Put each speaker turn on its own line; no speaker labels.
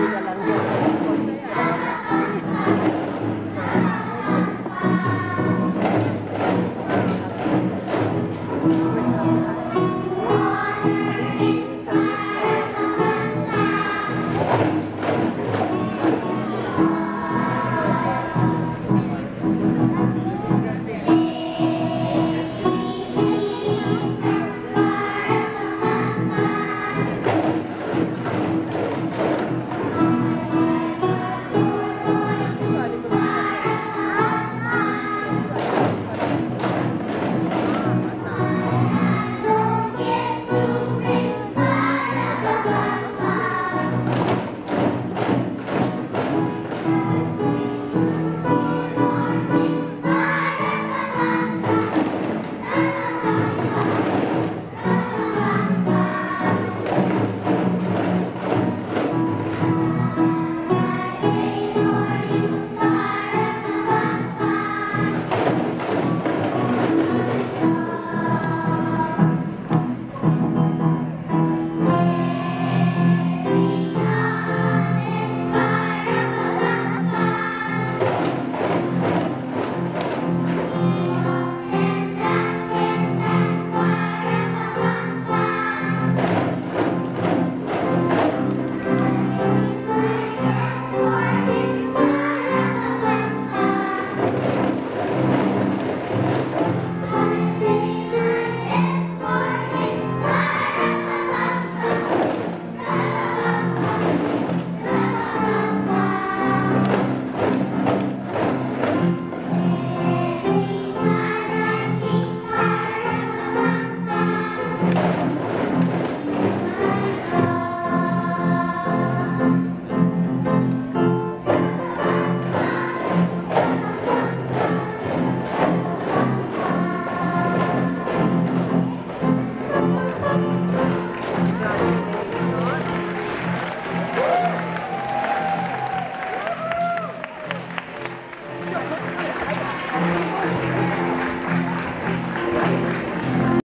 有点难过